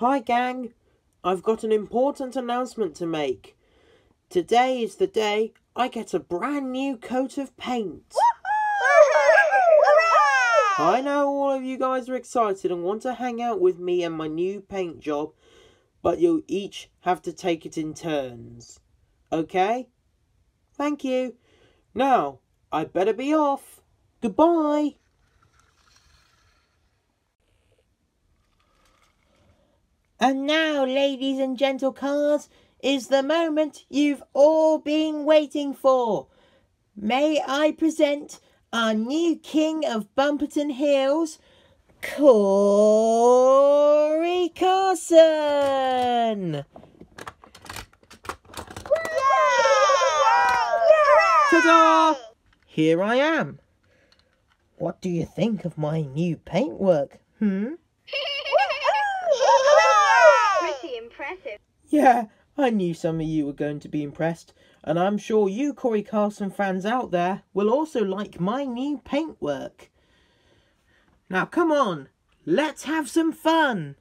Hi, gang. I've got an important announcement to make. Today is the day I get a brand new coat of paint. I know all of you guys are excited and want to hang out with me and my new paint job, but you'll each have to take it in turns. Okay? Thank you. Now, I'd better be off. Goodbye. And now, ladies and gentle cars, is the moment you've all been waiting for. May I present our new king of Bumperton Hills, Cory Carson. Ta-da! Here I am. What do you think of my new paintwork? Hmm? Impressive. Yeah, I knew some of you were going to be impressed, and I'm sure you Cory Carson fans out there will also like my new paintwork. Now come on, let's have some fun!